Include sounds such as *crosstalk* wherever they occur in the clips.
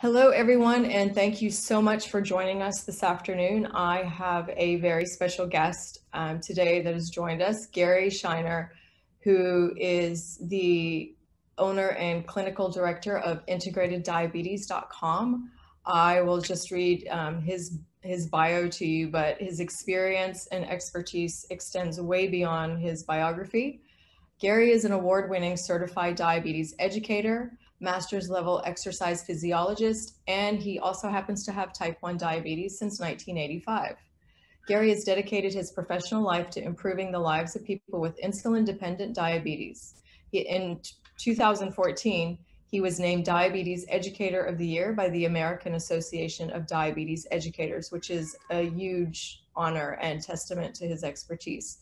Hello, everyone, and thank you so much for joining us this afternoon. I have a very special guest um, today that has joined us, Gary Scheiner, who is the owner and clinical director of integrateddiabetes.com. I will just read um, his his bio to you, but his experience and expertise extends way beyond his biography. Gary is an award-winning certified diabetes educator, master's level exercise physiologist, and he also happens to have type 1 diabetes since 1985. Gary has dedicated his professional life to improving the lives of people with insulin dependent diabetes. He, in 2014, he was named Diabetes Educator of the Year by the American Association of Diabetes Educators, which is a huge honor and testament to his expertise.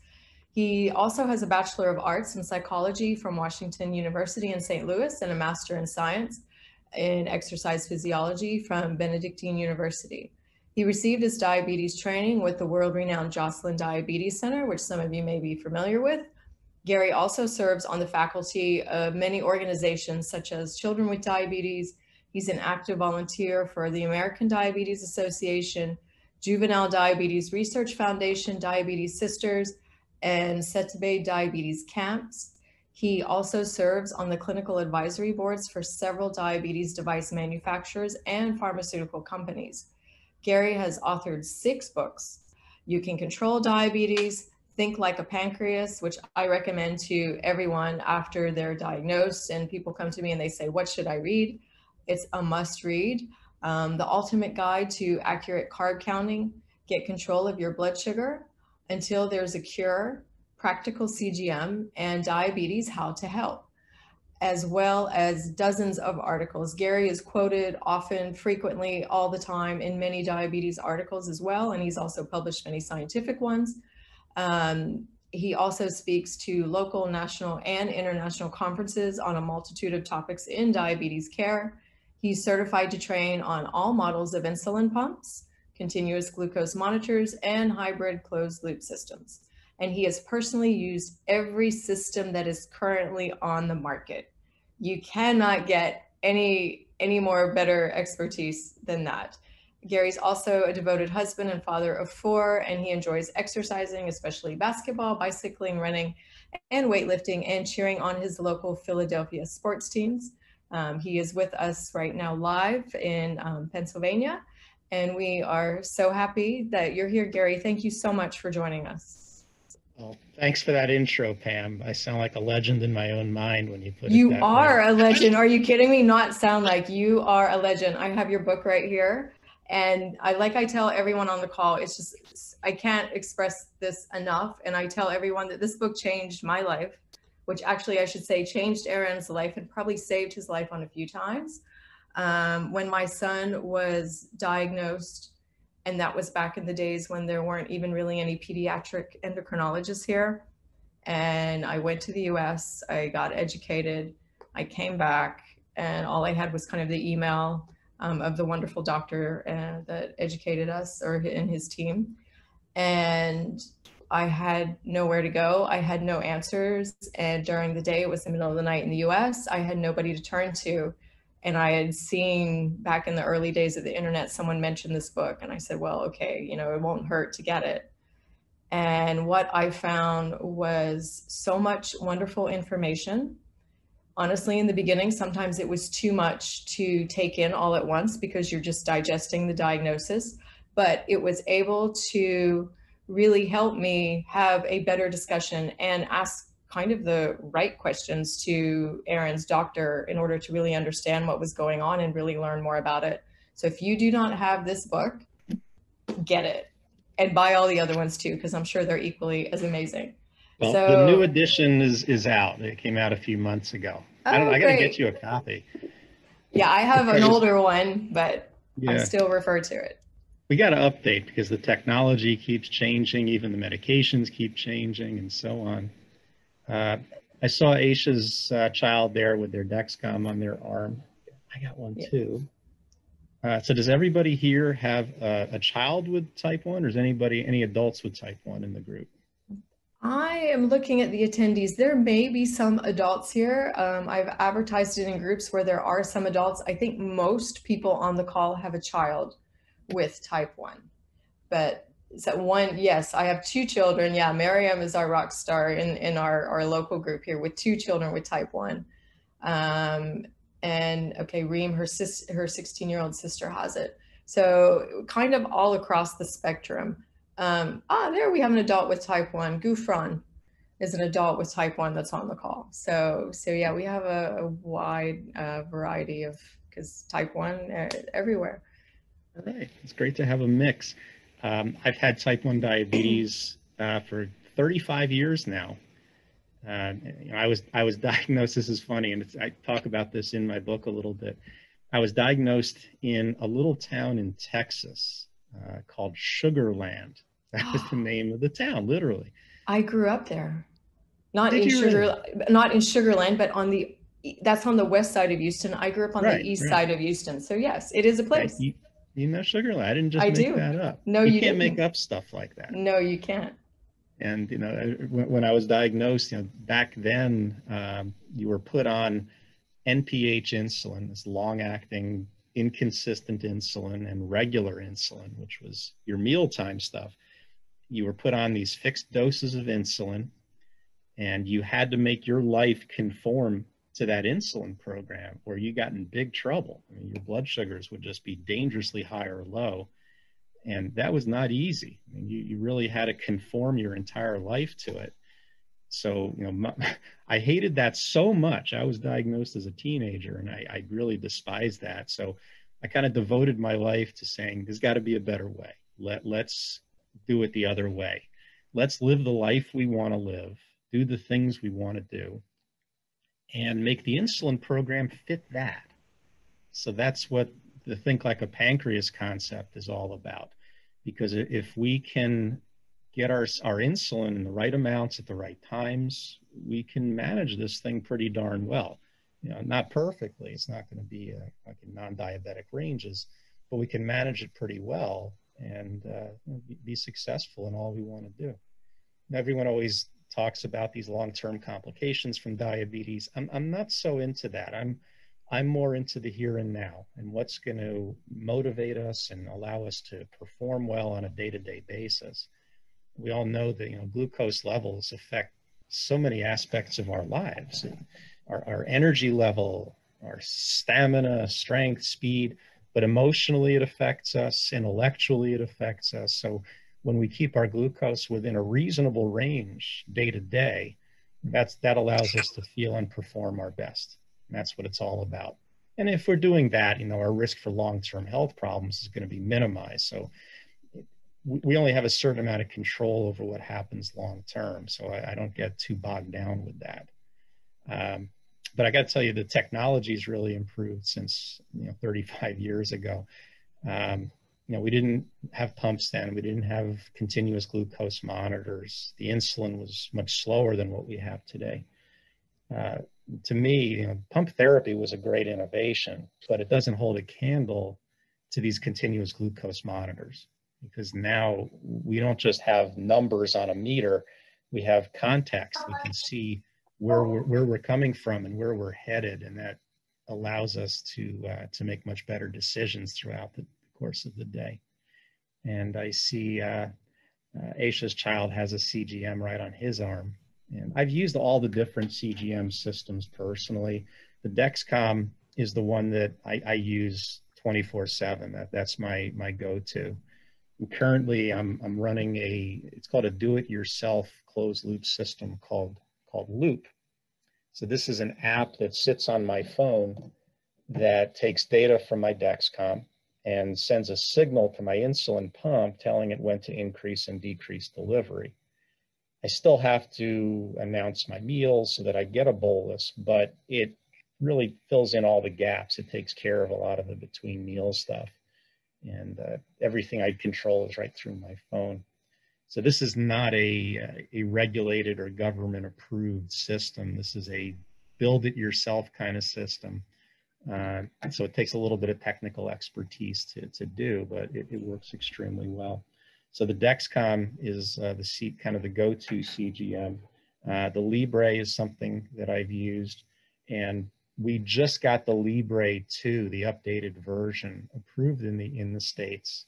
He also has a Bachelor of Arts in Psychology from Washington University in St. Louis and a Master in Science in Exercise Physiology from Benedictine University. He received his diabetes training with the world-renowned Joslin Diabetes Center, which some of you may be familiar with. Gary also serves on the faculty of many organizations such as Children with Diabetes. He's an active volunteer for the American Diabetes Association, Juvenile Diabetes Research Foundation, Diabetes Sisters, and Sete diabetes camps. He also serves on the clinical advisory boards for several diabetes device manufacturers and pharmaceutical companies. Gary has authored six books. You Can Control Diabetes, Think Like a Pancreas, which I recommend to everyone after they're diagnosed and people come to me and they say, what should I read? It's a must read. Um, the Ultimate Guide to Accurate Carb Counting, Get Control of Your Blood Sugar, until there's a cure, practical CGM, and diabetes, how to help, as well as dozens of articles. Gary is quoted often, frequently, all the time in many diabetes articles as well, and he's also published many scientific ones. Um, he also speaks to local, national, and international conferences on a multitude of topics in diabetes care. He's certified to train on all models of insulin pumps, continuous glucose monitors, and hybrid closed loop systems. And he has personally used every system that is currently on the market. You cannot get any, any more better expertise than that. Gary's also a devoted husband and father of four, and he enjoys exercising, especially basketball, bicycling, running, and weightlifting, and cheering on his local Philadelphia sports teams. Um, he is with us right now live in um, Pennsylvania, and we are so happy that you're here, Gary. Thank you so much for joining us. Well, thanks for that intro, Pam. I sound like a legend in my own mind when you put you it You are way. a legend. Are you kidding me? Not sound like you are a legend. I have your book right here. And I like I tell everyone on the call, it's just I can't express this enough. And I tell everyone that this book changed my life, which actually I should say changed Aaron's life and probably saved his life on a few times um, when my son was diagnosed, and that was back in the days when there weren't even really any pediatric endocrinologists here. And I went to the US, I got educated, I came back, and all I had was kind of the email um, of the wonderful doctor uh, that educated us or in his team. And I had nowhere to go. I had no answers. And during the day, it was the middle of the night in the US, I had nobody to turn to and I had seen back in the early days of the internet, someone mentioned this book, and I said, well, okay, you know, it won't hurt to get it. And what I found was so much wonderful information. Honestly, in the beginning, sometimes it was too much to take in all at once because you're just digesting the diagnosis, but it was able to really help me have a better discussion and ask kind of the right questions to Aaron's doctor in order to really understand what was going on and really learn more about it. So if you do not have this book, get it and buy all the other ones too, because I'm sure they're equally as amazing. Well, so, the new edition is is out. It came out a few months ago. Oh, I don't. I got to get you a copy. Yeah, I have an older one, but yeah. I still refer to it. We got to update because the technology keeps changing, even the medications keep changing, and so on. Uh, I saw Aisha's uh, child there with their Dexcom on their arm. I got one yeah. too. Uh, so does everybody here have a child with type 1 or is anybody, any adults with type 1 in the group? I am looking at the attendees. There may be some adults here. Um, I've advertised it in groups where there are some adults. I think most people on the call have a child with type 1. But so one, yes, I have two children. Yeah, Miriam is our rock star in, in our, our local group here with two children with type 1. Um, and okay, Reem, her, sis, her 16 year old sister has it. So kind of all across the spectrum. Um, ah, there we have an adult with type 1. Gufran is an adult with type 1 that's on the call. So, so yeah, we have a, a wide uh, variety of, because type 1 uh, everywhere. All right, it's great to have a mix. Um, I've had type 1 diabetes uh, for 35 years now. Uh, you know, I was I was *laughs* diagnosed. This is funny, and I talk about this in my book a little bit. I was diagnosed in a little town in Texas uh, called Sugarland. *laughs* That was the *gasps* name of the town, literally. I grew up there, not Did in Sugar, really? not in Sugarland, but on the that's on the west side of Houston. I grew up on right, the east right. side of Houston, so yes, it is a place. Yeah, you, you, know Sugarland. I didn't just I make do. that up. No, you, you can't didn't. make up stuff like that. No, you can't. And you know, when, when I was diagnosed, you know, back then um, you were put on NPH insulin, this long-acting inconsistent insulin and regular insulin, which was your mealtime stuff. You were put on these fixed doses of insulin and you had to make your life conform to that insulin program where you got in big trouble. I mean, your blood sugars would just be dangerously high or low. And that was not easy. I mean, you, you really had to conform your entire life to it. So, you know, my, *laughs* I hated that so much. I was diagnosed as a teenager and I, I really despised that. So I kind of devoted my life to saying, there's got to be a better way. Let, let's do it the other way. Let's live the life we want to live, do the things we want to do, and make the insulin program fit that. So that's what the Think Like a Pancreas concept is all about. Because if we can get our, our insulin in the right amounts at the right times, we can manage this thing pretty darn well. You know, not perfectly, it's not going to be a, like in non-diabetic ranges, but we can manage it pretty well and uh, be successful in all we want to do. Everyone always talks about these long-term complications from diabetes. I'm, I'm not so into that. I'm, I'm more into the here and now and what's going to motivate us and allow us to perform well on a day-to-day basis we all know that you know glucose levels affect so many aspects of our lives our, our energy level our stamina strength speed but emotionally it affects us intellectually it affects us so when we keep our glucose within a reasonable range day to day that's that allows us to feel and perform our best and that's what it's all about and if we're doing that you know our risk for long-term health problems is going to be minimized so we only have a certain amount of control over what happens long term. So I, I, don't get too bogged down with that. Um, but I got to tell you, the technology has really improved since you know 35 years ago. Um, you know, we didn't have pumps then. We didn't have continuous glucose monitors. The insulin was much slower than what we have today. Uh, to me, you know, pump therapy was a great innovation, but it doesn't hold a candle to these continuous glucose monitors because now we don't just have numbers on a meter, we have context. We can see where we're, where we're coming from and where we're headed, and that allows us to uh, to make much better decisions throughout the course of the day. And I see uh, uh, Aisha's child has a CGM right on his arm, and I've used all the different CGM systems personally. The Dexcom is the one that I, I use 24/7. That that's my my go-to currently I'm, I'm running a, it's called a do-it-yourself closed loop system called, called Loop. So this is an app that sits on my phone that takes data from my Dexcom and sends a signal to my insulin pump telling it when to increase and decrease delivery. I still have to announce my meals so that I get a bolus, but it really fills in all the gaps. It takes care of a lot of the between meal stuff and uh, everything I control is right through my phone. So this is not a, uh, a regulated or government approved system. This is a build it yourself kind of system. Uh, so it takes a little bit of technical expertise to, to do, but it, it works extremely well. So the Dexcom is uh, the C, kind of the go-to CGM. Uh, the Libre is something that I've used, and we just got the Libre 2, the updated version, approved in the in the states.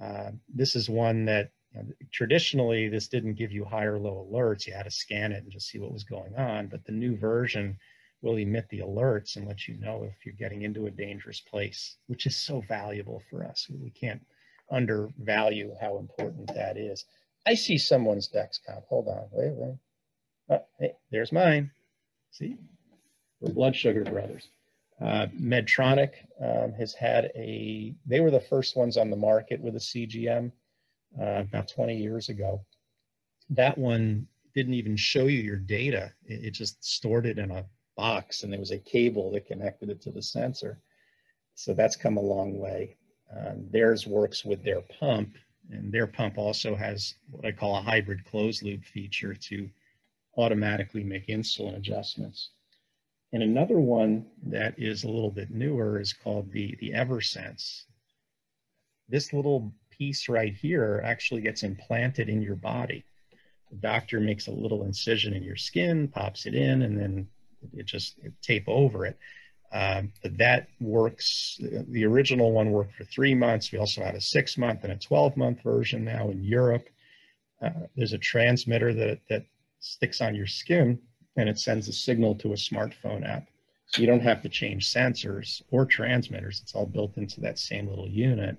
Uh, this is one that you know, traditionally this didn't give you high or low alerts. You had to scan it and just see what was going on. But the new version will emit the alerts and let you know if you're getting into a dangerous place, which is so valuable for us. We can't undervalue how important that is. I see someone's Dexcom. Hold on, wait, wait. Oh, hey, there's mine. See, we're blood sugar brothers. Uh, Medtronic um, has had a, they were the first ones on the market with a CGM uh, about 20 years ago. That one didn't even show you your data. It, it, just stored it in a box and there was a cable that connected it to the sensor. So that's come a long way. Um, theirs works with their pump and their pump also has what I call a hybrid closed loop feature to automatically make insulin adjustments. And another one that is a little bit newer is called the, the Eversense. This little piece right here actually gets implanted in your body. The doctor makes a little incision in your skin, pops it in, and then it just it tape over it. Um, but that works. The original one worked for three months. We also had a six month and a 12 month version now in Europe. Uh, there's a transmitter that, that sticks on your skin and it sends a signal to a smartphone app. So you don't have to change sensors or transmitters. It's all built into that same little unit.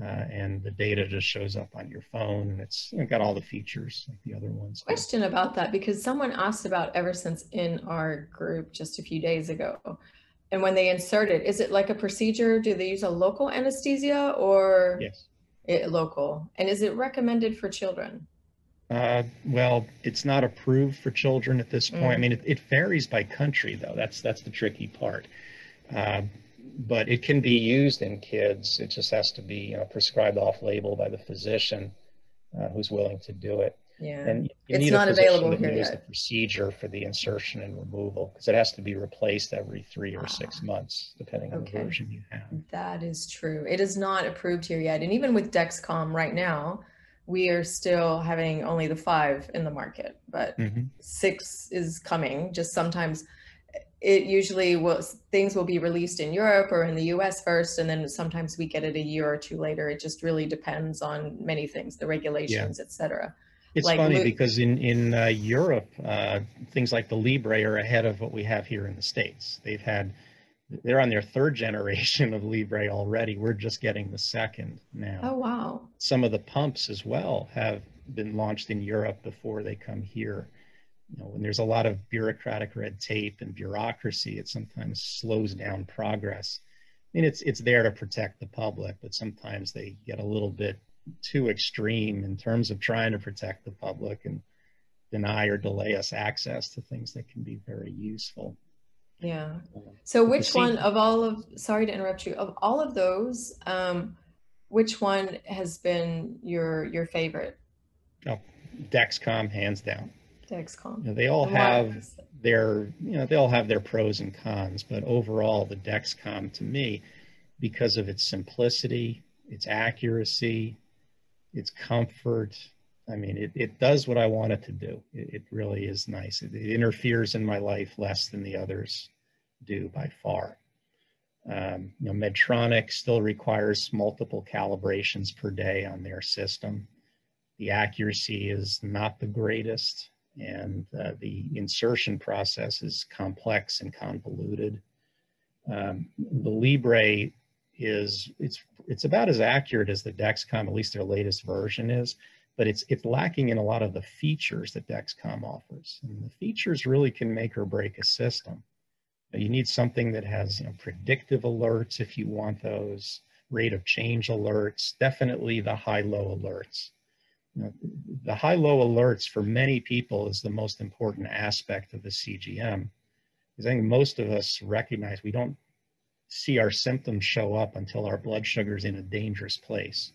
Uh, and the data just shows up on your phone and it's you know, got all the features like the other ones. Question about that because someone asked about Eversense in our group just a few days ago. And when they insert it, is it like a procedure? Do they use a local anesthesia or yes. it, local? And is it recommended for children? Uh, well, it's not approved for children at this point. Mm. I mean, it, it, varies by country, though. That's that's the tricky part. Uh, but it can be used in kids. It just has to be you know, prescribed off label by the physician uh, who's willing to do it. Yeah. And you it's not available here yet. the procedure for the insertion and removal because it has to be replaced every three or six ah, months, depending okay. on the version you have. That is true. It is not approved here yet. And even with Dexcom right now, we are still having only the five in the market, but mm-hmm. six is coming. Just sometimes it usually will things will be released in Europe or in the US first and then sometimes we get it a year or two later. It just really depends on many things the regulations yeah. etc it's like, funny because in in uh, Europe uh, things like the Libre are ahead of what we have here in the states. They've had they're on their third generation of Libre already. We're just getting the second now. Oh wow. Some of the pumps as well have been launched in Europe before they come here you know, when there's a lot of bureaucratic red tape and bureaucracy, it sometimes slows down progress. I mean, it's it's there to protect the public, but sometimes they get a little bit too extreme in terms of trying to protect the public and deny or delay us access to things that can be very useful. Yeah. Um, so which one of all of, sorry to interrupt you, of all of those, um, which one has been your your favorite? Oh, Dexcom, hands down. Dexcom. You know, they all have their, you know, they all have their pros and cons, but overall, the Dexcom to me, because of its simplicity, its accuracy, its comfort, I mean, it, it does what I want it to do. It, it really is nice. It, it, interferes in my life less than the others do by far. Um, you know, Medtronic still requires multiple calibrations per day on their system. The accuracy is not the greatest and uh, the insertion process is complex and convoluted. Um, the Libre is it's it's about as accurate as the Dexcom, at least their latest version is, but it's it's lacking in a lot of the features that Dexcom offers. And the features really can make or break a system. You need something that has you know, predictive alerts if you want those, rate of change alerts, definitely the high-low alerts. Know, the high-low alerts for many people is the most important aspect of the CGM. Because I think most of us recognize we don't see our symptoms show up until our blood sugar is in a dangerous place.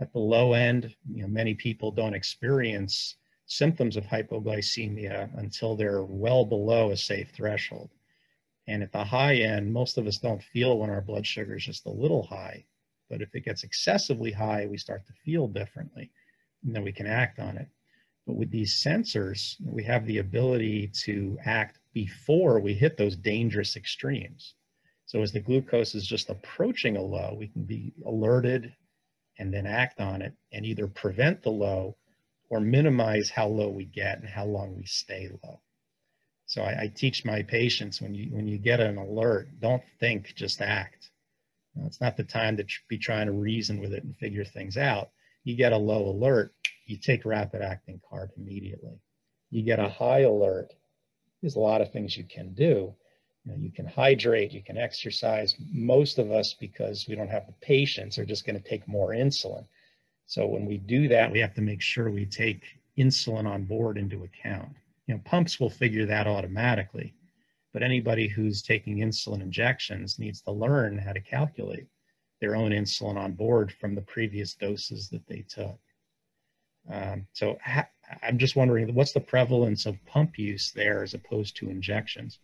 At the low end, you know, many people don't experience symptoms of hypoglycemia until they're well below a safe threshold. And at the high end, most of us don't feel when our blood sugar is just a little high But if it gets excessively high, we start to feel differently, and then we can act on it. But with these sensors, we have the ability to act before we hit those dangerous extremes. So as the glucose is just approaching a low, we can be alerted and then act on it and either prevent the low or minimize how low we get and how long we stay low. So I, I teach my patients when you when you get an alert, don't think, just act. Know, it's not the time to tr- be trying to reason with it and figure things out. You get a low alert, you take rapid acting carb immediately. You get a high alert, there's a lot of things you can do. You, know, you can hydrate, you can exercise. Most of us, because we don't have the patience, are just going to take more insulin. So when we do that, we have to make sure we take insulin on board into account. You know, pumps will figure that automatically, but anybody who's taking insulin injections needs to learn how to calculate their own insulin on board from the previous doses that they took. Um, so ha- I'm just wondering, what's the prevalence of pump use there as opposed to injections?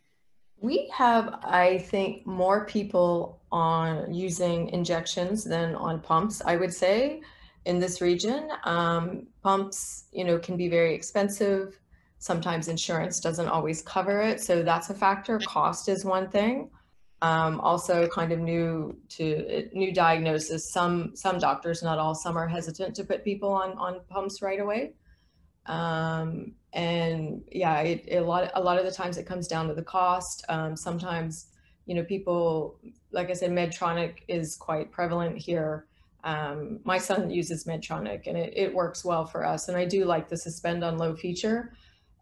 We have, I think, more people on using injections than on pumps. I would say in this region, um, pumps, you know, can be very expensive. Sometimes insurance doesn't always cover it, so that's a factor. Cost is one thing. Um, also, kind of new to new diagnosis. Some some doctors, not all, some are hesitant to put people on on pumps right away. Um, and yeah, it, it, a lot a lot of the times it comes down to the cost. Um, sometimes, you know, people like I said, Medtronic is quite prevalent here. Um, my son uses Medtronic and it, it works well for us. And I do like the suspend on low feature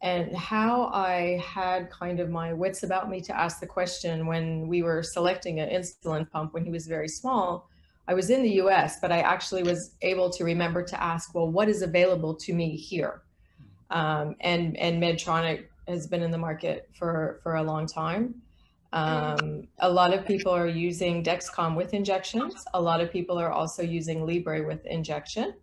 and how I had kind of my wits about me to ask the question when we were selecting an insulin pump when he was very small. I was in the US, but I actually was able to remember to ask, well, what is available to me here? Um, and, and Medtronic has been in the market for, for a long time. Um, a lot of people are using Dexcom with injections. A lot of people are also using Libre with injection.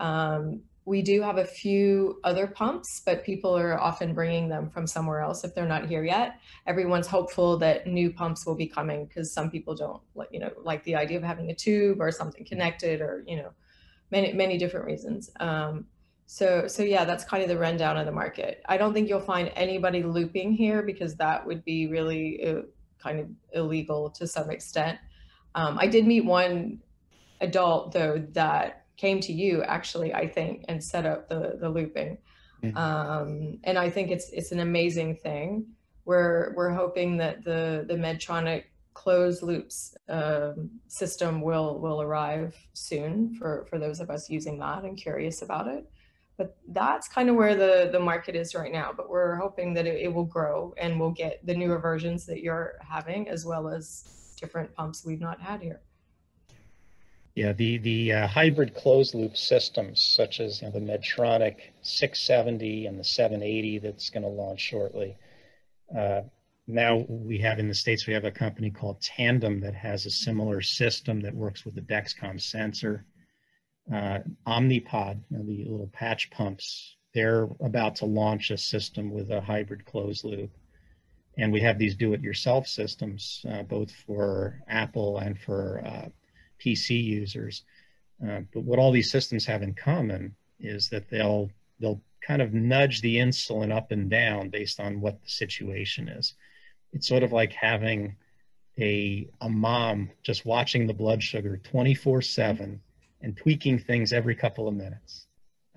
Um, we do have a few other pumps, but people are often bringing them from somewhere else if they're not here yet. Everyone's hopeful that new pumps will be coming because some people don't, like you know, like the idea of having a tube or something connected, or you know, many many different reasons. Um, so so yeah, that's kind of the rundown of the market. I don't think you'll find anybody looping here because that would be really uh, kind of illegal to some extent. Um, I did meet one adult though that came to you actually, I think, and set up the the looping. Mm-hmm. Um, and I think it's it's an amazing thing. We're we're hoping that the the Medtronic closed loops um, system will will arrive soon for for those of us using that and curious about it. But that's kind of where the the market is right now. But we're hoping that it, it will grow and we'll get the newer versions that you're having as well as different pumps we've not had here. Yeah, the, the uh, hybrid closed loop systems, such as you know, the Medtronic 670 and the 780 that's going to launch shortly. Uh, now we have in the States, we have a company called Tandem that has a similar system that works with the Dexcom sensor. Uh, Omnipod, you know, the little patch pumps, they're about to launch a system with a hybrid closed loop. And we have these do it yourself systems, uh, both for Apple and for uh, PC users. Uh, but what all these systems have in common is that they'll they'll kind of nudge the insulin up and down based on what the situation is. It's sort of like having a a mom just watching the blood sugar 24/7 and tweaking things every couple of minutes.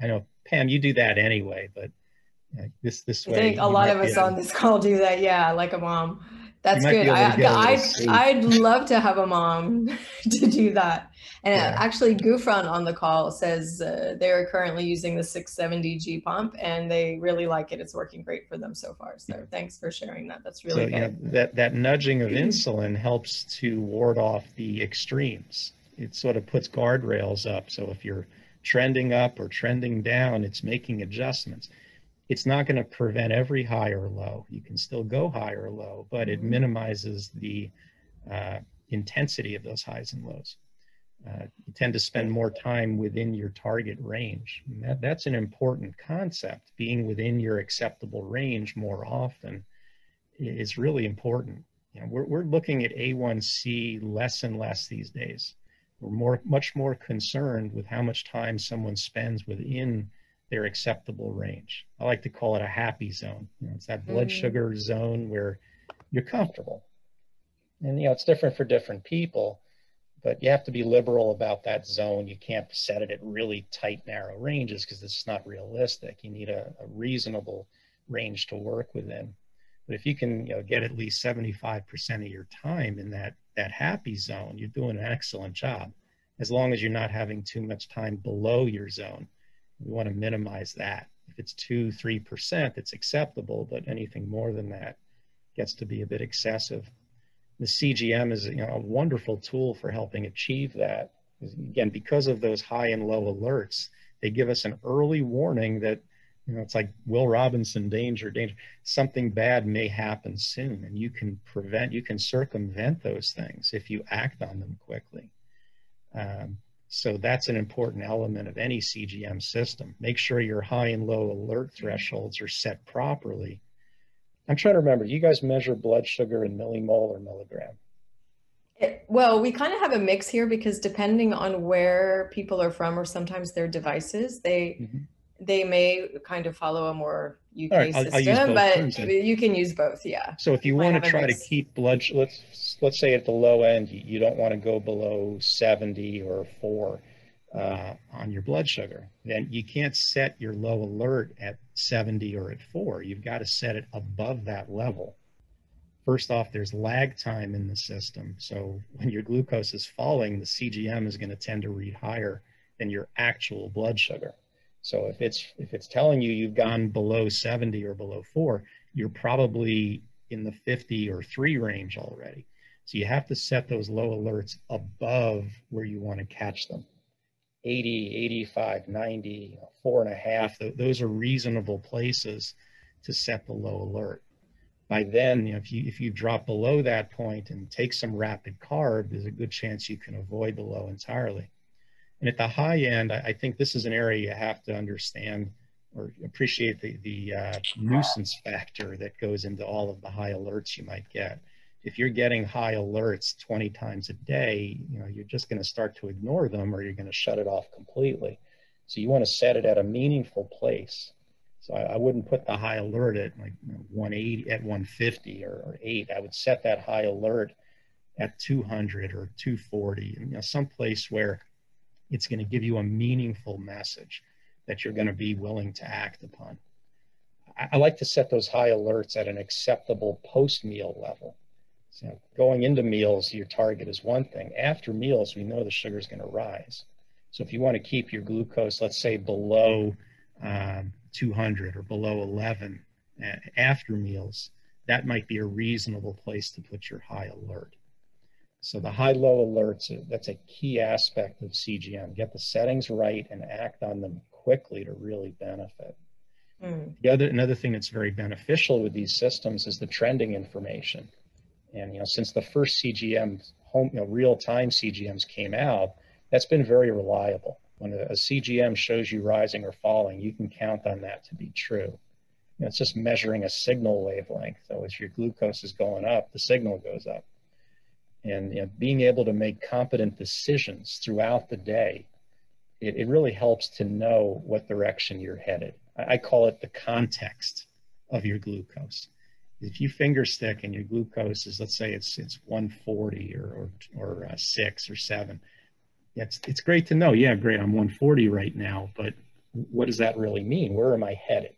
I know Pam, you do that anyway, but uh, this this way. I think a lot of us on this call do that. Yeah, like a mom. That's good. I, I'd, I'd love to have a mom *laughs* to do that. And yeah. actually, Gufran on the call says uh, they're currently using the 670G pump and they really like it. It's working great for them so far. So thanks for sharing that. That's really so, good. Yeah, that, that nudging of insulin helps to ward off the extremes. It sort of puts guardrails up. So if you're trending up or trending down, it's making adjustments it's not going to prevent every high or low. You can still go high or low, but it mm-hmm. minimizes the uh, intensity of those highs and lows. Uh, you tend to spend more time within your target range. That, that's an important concept. Being within your acceptable range more often is really important. You know, we're, we're looking at A1C less and less these days. We're more, much more concerned with how much time someone spends within their acceptable range. I like to call it a happy zone. You know, it's that blood Mm. sugar zone where you're comfortable. And you know, it's different for different people, but you have to be liberal about that zone. You can't set it at really tight, narrow ranges because it's not realistic. You need a, a reasonable range to work within. But if you can you know, get at least 75% of your time in that, that happy zone, you're doing an excellent job. As long as you're not having too much time below your zone, we want to minimize that. If it's two, 3%, it's acceptable, but anything more than that gets to be a bit excessive. The CGM is you know, a wonderful tool for helping achieve that. Again, because of those high and low alerts, they give us an early warning that you know, it's like Will Robinson, danger, danger. Something bad may happen soon, and you can prevent, you can circumvent those things if you act on them quickly. Um, so that's an important element of any CGM system. Make sure your high and low alert thresholds are set properly. I'm trying to remember, you guys measure blood sugar in millimole or milligram? It, well, we kind of have a mix here because depending on where people are from or sometimes their devices, they Mhm. They may kind of follow a more UK right, I'll- I'll system, but you can use both. Yeah. So if you want to try to keep blood, let's let's say at the low end, you, you don't want to go below 70 or four uh, on your blood sugar. Then you can't set your low alert at 70 or at four. You've got to set it above that level. First off, there's lag time in the system. So when your glucose is falling, the CGM is going to tend to read higher than your actual blood sugar. So if it's if it's telling you you've gone below 70 or below four, you're probably in the 50 or three range already. So you have to set those low alerts above where you want to catch them. 80, 85, 90, four and a half, th- those are reasonable places to set the low alert. By then, you know, if you if you drop below that point and take some rapid carb, there's a good chance you can avoid the low entirely. And at the high end, I, I think this is an area you have to understand or appreciate the, the uh, nuisance factor that goes into all of the high alerts you might get. If you're getting high alerts 20 times a day, you know, you're just going to start to ignore them or you're going to shut it off completely. So you want to set it at a meaningful place. So I, I wouldn't put the high alert at like you know, 180 at 150 or, or 8. I would set that high alert at 200 or 240, you know, someplace where it's going to give you a meaningful message that you're going to be willing to act upon. I, I like to set those high alerts at an acceptable post meal level. So going into meals, your target is one thing. After meals, we know the sugar is going to rise. So if you want to keep your glucose, let's say below um, 200 or below 11 uh, after meals, that might be a reasonable place to put your high alert. So the high-low alerts, that's a key aspect of CGM. Get the settings right and act on them quickly to really benefit. Mm. The other, another thing that's very beneficial with these systems is the trending information. And, you know, since the first CGM, home, you know, real-time CGMs came out, that's been very reliable. When a, a CGM shows you rising or falling, you can count on that to be true. You know, it's just measuring a signal wavelength. So as your glucose is going up, the signal goes up. And you know, being able to make competent decisions throughout the day, it, it really helps to know what direction you're headed. I, I call it the context of your glucose. If you finger stick and your glucose is, let's say it's it's 140 or or, or uh, six or seven, it's it's great to know. Yeah, great. I'm 140 right now, but what does that really mean? Where am I headed?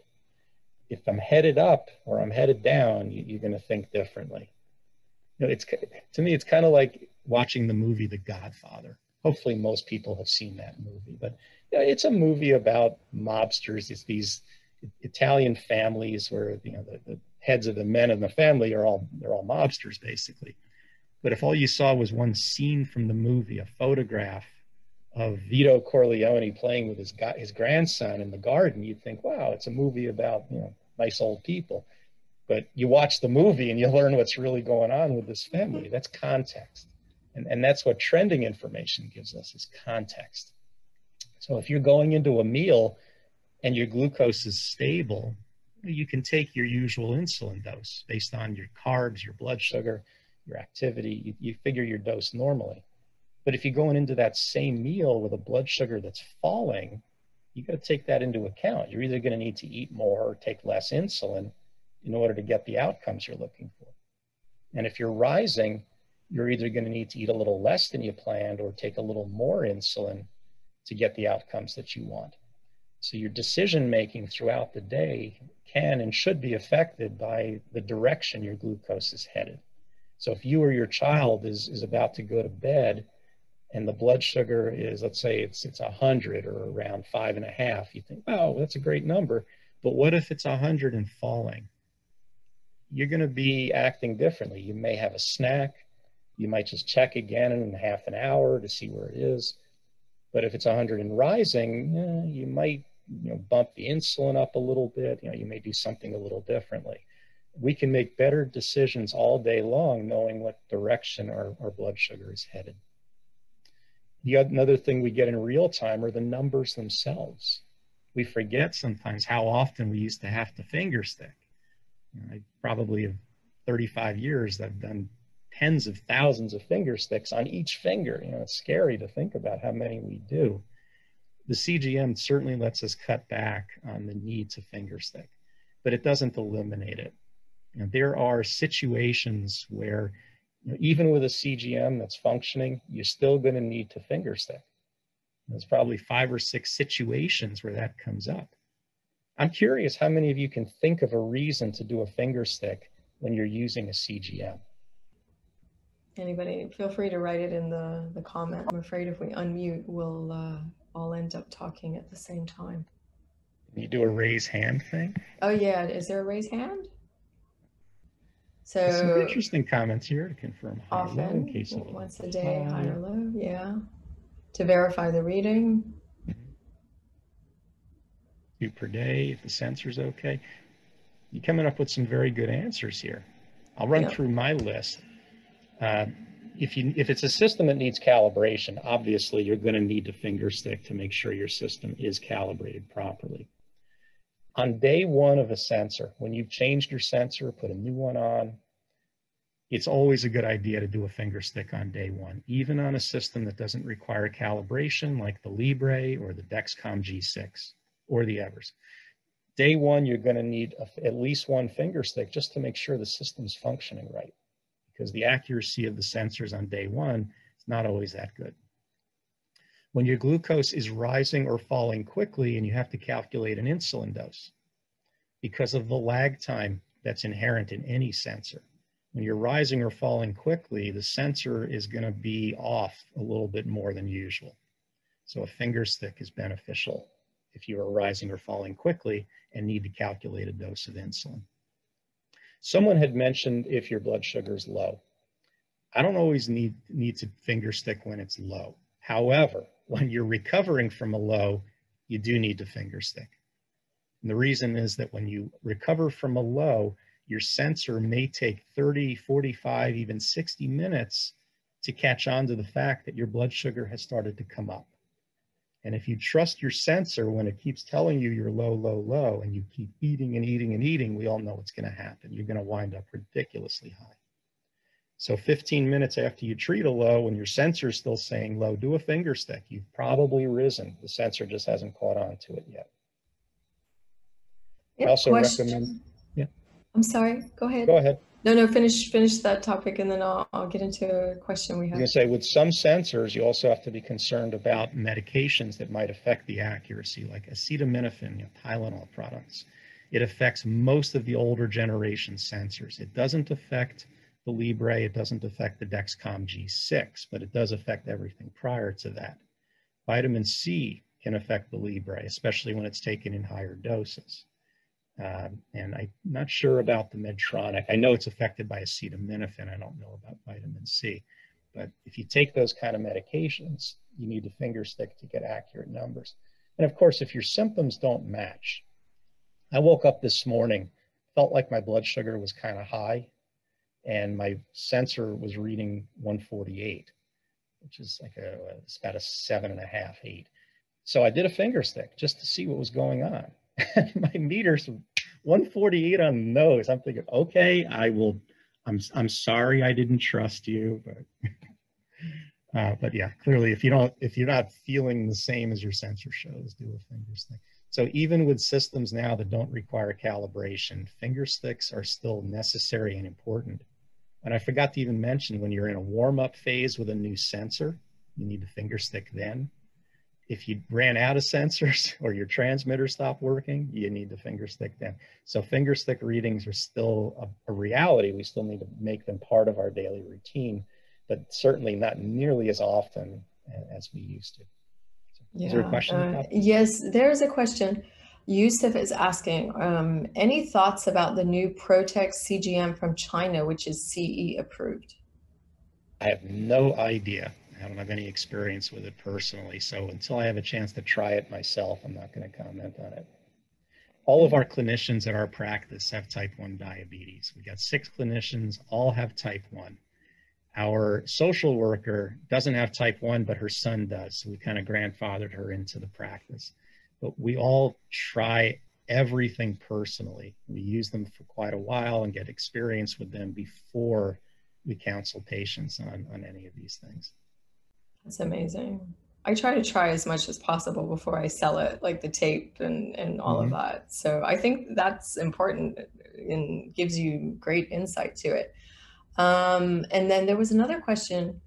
If I'm headed up or I'm headed down, you, you're going to think differently. You know, it's to me, it's kind of like watching the movie The Godfather. Hopefully, most people have seen that movie, but yeah, it's a movie about mobsters. It's these Italian families where you know the, the heads of the men in the family are all they're all mobsters basically. But if all you saw was one scene from the movie, a photograph of Vito Corleone playing with his his grandson in the garden, you'd think, wow, it's a movie about you know nice old people. But you watch the movie and you learn what's really going on with this family. That's context. And, and that's what trending information gives us is context. So if you're going into a meal and your glucose is stable, you can take your usual insulin dose based on your carbs, your blood sugar, your activity. You, you figure your dose normally. But if you're going into that same meal with a blood sugar that's falling, you got to take that into account. You're either going to need to eat more or take less insulin in order to get the outcomes you're looking for. And if you're rising, you're either going to need to eat a little less than you planned or take a little more insulin to get the outcomes that you want. So your decision making throughout the day can and should be affected by the direction your glucose is headed. So if you or your child is, is about to go to bed and the blood sugar is, let's say it's it's 100 or around five and a half, you think, wow, that's a great number. But what if it's 100 and falling? You're going to be acting differently. You may have a snack. You might just check again in half an hour to see where it is. But if it's 100 and rising, you might you know bump the insulin up a little bit. You know, you may do something a little differently. We can make better decisions all day long knowing what direction our, our blood sugar is headed. The another thing we get in real time are the numbers themselves. We forget sometimes how often we used to have to finger stick. I probably have 35 years I've done tens of thousands of finger sticks on each finger. You know, it's scary to think about how many we do. The CGM certainly lets us cut back on the need to finger stick, but it doesn't eliminate it. You know, there are situations where you know, even with a CGM that's functioning, you're still going to need to finger stick. There's probably five or six situations where that comes up. I'm curious how many of you can think of a reason to do a finger stick when you're using a CGM. Anybody, feel free to write it in the, the comment. I'm afraid if we unmute, we'll uh, all end up talking at the same time. You do a raise hand thing? Oh yeah, is there a raise hand? So Some So interesting comments here to confirm. high or low in often, case of once a day, high high. or low, yeah. To verify the reading, two per day, if the sensor's okay. You're coming up with some very good answers here. I'll run Yeah. through my list. Uh, if you if it's a system that needs calibration, obviously you're going to need to finger stick to make sure your system is calibrated properly. On day one of a sensor, when you've changed your sensor, put a new one on, it's always a good idea to do a finger stick on day one, even on a system that doesn't require calibration like the Libre or the Dexcom G6 or the Evers. Day one, you're going to need a, at least one finger stick just to make sure the system's functioning right, because the accuracy of the sensors on day one is not always that good. When your glucose is rising or falling quickly and you have to calculate an insulin dose, because of the lag time that's inherent in any sensor, when you're rising or falling quickly, the sensor is going to be off a little bit more than usual. So a finger stick is beneficial if you are rising or falling quickly and need to calculate a dose of insulin. Someone had mentioned if your blood sugar is low. I don't always need, need to finger stick when it's low. However, when you're recovering from a low, you do need to finger stick. And the reason is that when you recover from a low, your sensor may take 30, 45, even 60 minutes to catch on to the fact that your blood sugar has started to come up. And if you trust your sensor when it keeps telling you you're low, low, low, and you keep eating and eating and eating, we all know what's going to happen. You're going to wind up ridiculously high. So 15 minutes after you treat a low, when your sensor is still saying low, do a finger stick. You've probably risen. The sensor just hasn't caught on to it yet. I also question. recommend- yeah. I'm sorry, go ahead. Go ahead. No, no, finish, finish that topic and then I'll, I'll get into a question we I was have. going to say, with some sensors, you also have to be concerned about medications that might affect the accuracy, like acetaminophen, you know, Tylenol products. It affects most of the older generation sensors. It doesn't affect the Libre, it doesn't affect the Dexcom G6, but it does affect everything prior to that. Vitamin C can affect the Libre, especially when it's taken in higher doses. Um, and I'm not sure about the Medtronic. I know it's affected by acetaminophen. I don't know about vitamin C. But if you take those kind of medications, you need to finger stick to get accurate numbers. And of course, if your symptoms don't match, I woke up this morning, felt like my blood sugar was kind of high, and my sensor was reading 148, which is like a, it's about a seven and a half, eight. So I did a finger stick just to see what was going on. *laughs* my meter's 148 on the nose. I'm thinking, okay, I will. I'm I'm sorry I didn't trust you, but *laughs* Uh, but yeah, clearly, if you don't, if you're not feeling the same as your sensor shows, do a finger stick. So even with systems now that don't require calibration, finger sticks are still necessary and important. And I forgot to even mention when you're in a warm-up phase with a new sensor, you need the finger stick then. If you ran out of sensors *laughs* or your transmitter stopped working, you need the finger stick then. So finger stick readings are still a, a reality. We still need to make them part of our daily routine but certainly not nearly as often as we used to. So, yeah. Is there a question? Uh, yes, there's a question. Yusuf is asking, um, any thoughts about the new Protex CGM from China, which is CE approved? I have no idea. I don't have any experience with it personally. So until I have a chance to try it myself, I'm not going to comment on it. All of our clinicians at our practice have type 1 diabetes. We've got six clinicians, all have type 1. Our social worker doesn't have type 1, but her son does. So we kind of grandfathered her into the practice. But we all try everything personally. We use them for quite a while and get experience with them before we counsel patients on, on any of these things. That's amazing. I try to try as much as possible before I sell it, like the tape and, and all mm-hmm. of that. So I think that's important and gives you great insight to it. Um, and then there was another question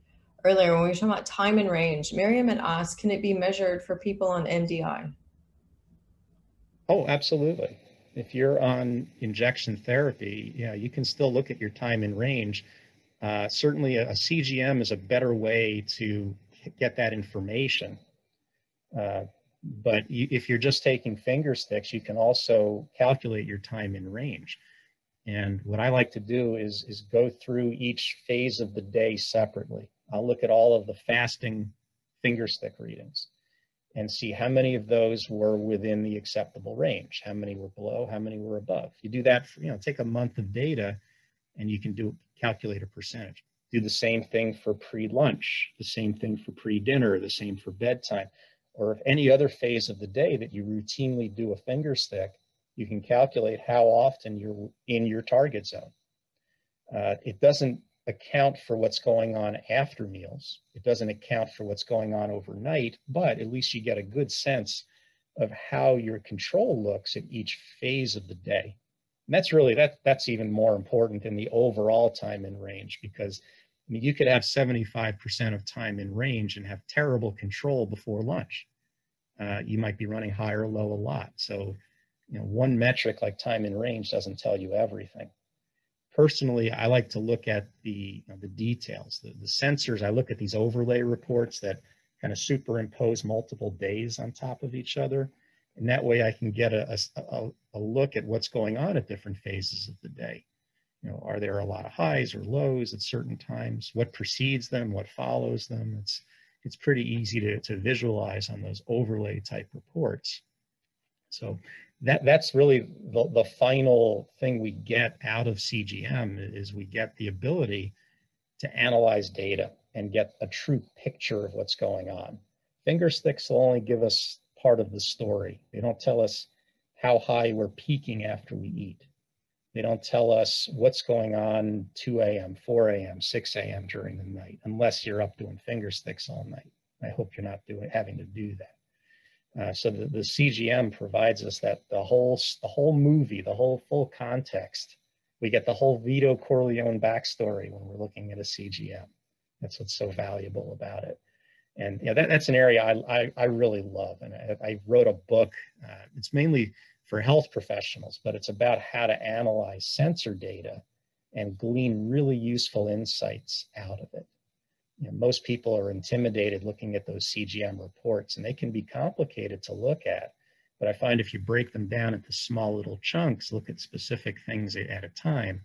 earlier when we were talking about time and range. Miriam had asked, can it be measured for people on MDI? Oh, absolutely. If you're on injection therapy, yeah, you can still look at your time and range. Uh, certainly, a, a, CGM is a better way to get that information. Uh, but you, if you're just taking finger sticks, you can also calculate your time in range. And what I like to do is, is go through each phase of the day separately. I'll look at all of the fasting finger stick readings and see how many of those were within the acceptable range, how many were below, how many were above. You do that, for, you know, take a month of data and you can do calculate a percentage. Do the same thing for pre-lunch, the same thing for pre-dinner, the same for bedtime, or if any other phase of the day that you routinely do a finger stick, you can calculate how often you're in your target zone. Uh, it doesn't account for what's going on after meals. It doesn't account for what's going on overnight, but at least you get a good sense of how your control looks at each phase of the day. And that's really, that, that's even more important than the overall time in range because I mean, you could have 75% of time in range and have terrible control before lunch. Uh, you might be running high or low a lot. So you know, one metric like time in range doesn't tell you everything. Personally, I like to look at the, you know, the details, the, the sensors. I look at these overlay reports that kind of superimpose multiple days on top of each other. And that way I can get a, a, a look at what's going on at different phases of the day. You know, are there a lot of highs or lows at certain times? What precedes them? What follows them? It's, it's pretty easy to, to visualize on those overlay type reports. So that that's really the, the final thing we get out of CGM is we get the ability to analyze data and get a true picture of what's going on. Finger sticks will only give us part of the story. They don't tell us how high we're peaking after we eat. They don't tell us what's going on 2 a.m., 4 a.m., 6 a.m. during the night, unless you're up doing finger sticks all night. I hope you're not doing having to do that. Uh, so the, the CGM provides us that the whole the whole movie, the whole full context. We get the whole Vito Corleone backstory when we're looking at a CGM. That's what's so valuable about it. And yeah, that, that's an area I, I, I really love. And I, I wrote a book. Uh, it's mainly for health professionals, but it's about how to analyze sensor data and glean really useful insights out of it you know, most people are intimidated looking at those CGM reports and they can be complicated to look at. But I find if you break them down into small little chunks, look at specific things at a time,